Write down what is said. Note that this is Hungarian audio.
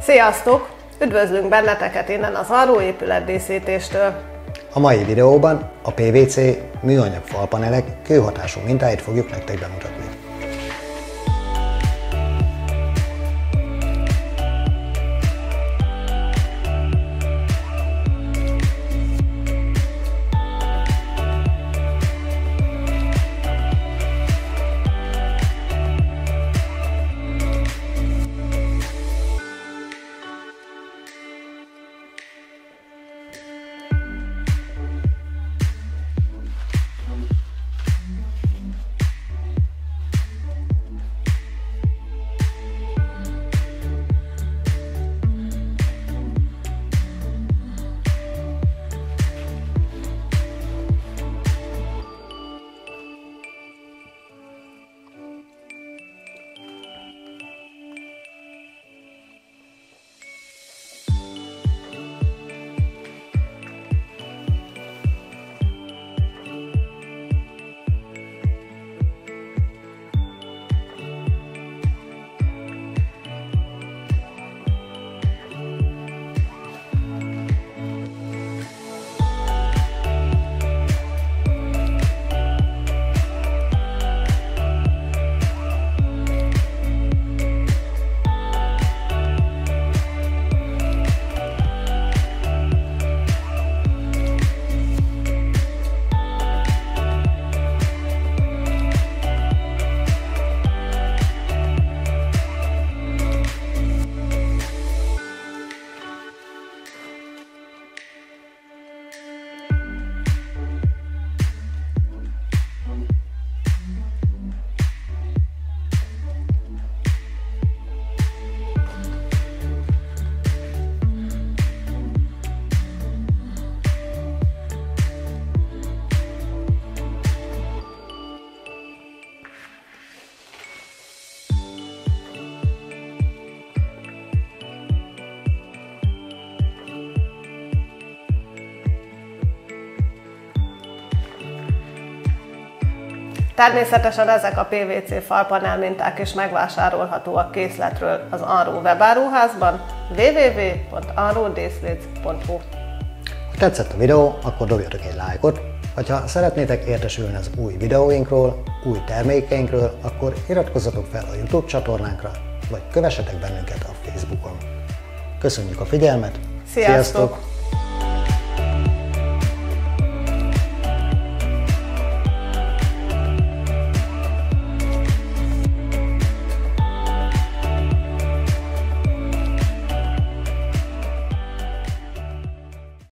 Sziasztok! Üdvözlünk benneteket innen az Arró épületdíszítéstől. A mai videóban a PVC műanyag falpanelek kőhatású mintáit fogjuk nektek bemutatni. Természetesen ezek a PVC falpanel minták is megvásárolhatóak készletről az Anró webáruházban www.anrodészléc.hu Ha tetszett a videó, akkor dobjatok egy lájkot, ha szeretnétek értesülni az új videóinkról, új termékeinkről, akkor iratkozzatok fel a YouTube csatornánkra, vagy kövessetek bennünket a Facebookon. Köszönjük a figyelmet! Sziasztok! Sziasztok!